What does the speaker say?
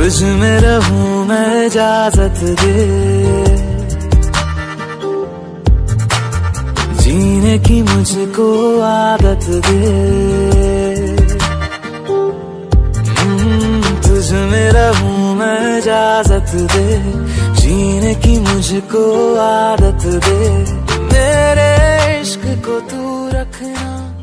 तुझ में रहूँ मैं इजाज़त दे। जीने की मुझको आदत दे। हम्म, तुझ में रहूँ मैं इजाज़त दे। जीने की मुझको आदत दे। मेरे इश्क को तू रखना।